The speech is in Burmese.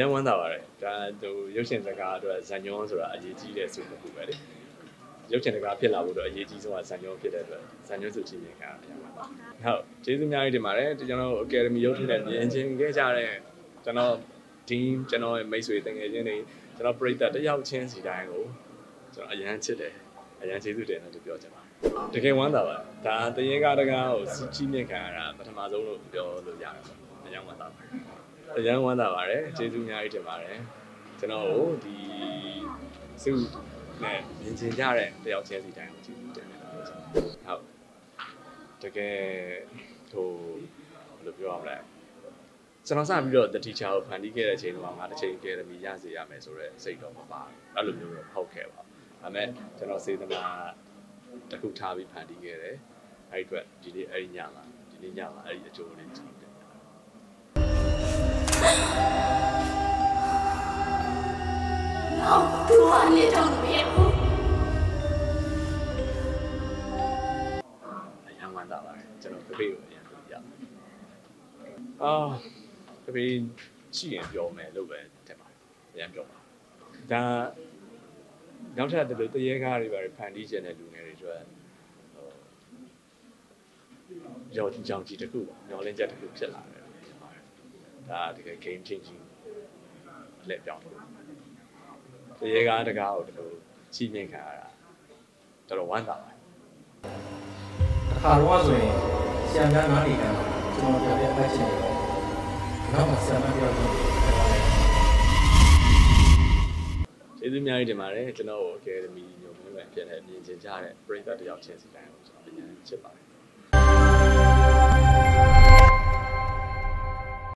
ရင်ဝမ်းသာပါတယ်ဒါဟိုရုပ်ရှင်စကားအတွက်ဇန်ညွန်းဆိုတာအရေးကြီးတဲ့ဆိုတစ်ခုပဲလေရုပ်ရှင်စကားဖြစ်လာဖို့တော့အရေးကြီးဆုံးကဇန်ညွန်းဖြစ်တဲ့အတွက်ဇန်ညွန်းဆိုချင်းမြင်ခံရတာပါဟုတ်ကျေးဇူးအများကြီးတင်ပါတယ်ကျွန်တော် Academy ရုပ်ရှင်နဲ့မြင်ချင်းခဲ့ကြတဲ့ကျွန်တော် team ကျွန်တော်ရဲ့မိတ်ဆွေတငယ်ချင်းတွေကျွန်တော်ပရိသတ်တယောက်ချင်းစီတိုင်းကိုကျွန်တော်အရန်ချစ်တယ်အရန်ကျေးဇူးတင်တယ်လို့ပြောချင်ပါတယ်တကယ်ဝမ်းသာပါဒါတရင်ကားတကားကိုစီချီးမြင့်ခံရတာပထမဆုံးလို့ပြောလို့ရတယ်ပေါ့အရန်ဝမ်းသာပါတယ် အရန်ဝမ်းသာပါတယ်ကျေးဇူးအများကြီးတင်ပါတယ်ကျွန်တော်တို့ဒီစုနဲ့မြင်ချင်ကြတဲ့တယောက်ချင်းစီတိုင်းကိုကျေးဇူးတင်တယ်လို့ပြောချင်ပါတယ်ဟုတ်တကယ်ဟိုဘယ်လိုပြောရမလဲကျွန်တော်စပြီးတော့ the teacher ကိုဖန်တီးခဲ့တဲ့အချိန်တုန်းကငါတစ်ချိန် academy ရစေရမယ်ဆိုတော့စိတ်တော့မပါဘူးအဲ့လိုမျိုးတော့ဟုတ်ခဲ့ပါဒါပေမဲ့ကျွန်တော်စေတနာတစ်ခုထားပြီးဖန်တီးခဲ့တယ်အဲ့ဒီအတွက်ဒီနေ့အဲ့ဒီညမှာဒီနေ့ညမှာအဲ့ဒီအကျိုးလေး အောင်သူ့ဟာလက်ထောက်မရဘူးအရင်မှသာပါတယ်ကျွန်တော်ပြေးကိုအရင်ပြေးရအောင်အာပြေးရှိရင်ပြောမယ်လို့ပဲထင်ပါတယ်အရင်ပြောပါဒါနောက်ထပ်ဒီလိုတရေကားတွေပါဖန်တီးခြင်းတဲ့လူငယ်တွေဆိုတော့ရောင်ကြောင်ကြီးတစ်ခုညောလင်းချက်တစ်ခုဖြစ်လာတယ်ဒါတကယ် game changing အလက်ပြောင်းလို့ တရေကားတကားကိုဒီလိုချီးမြှင့်ခံရတာတော်တော်ဝမ်းသာပါတယ်တစ်ခါတော့ဆိုရင်ဆရာကနားနေတယ်ကျွန်တော်ပြပြဖတ်ချင်တယ်နောက်မှဆရာမပြောတော့ကျေးဇူးအများကြီးတင်ပါတယ်ကျွန်တော်ကို Academy ညို့မျိုးပဲဖြစ်နေမြင်ချင်ကြတဲ့ပရိသတ်တယောက်ချင်းစီတိုင်းကိုကျွန်တော်ပြန်ချစ်ပါတယ်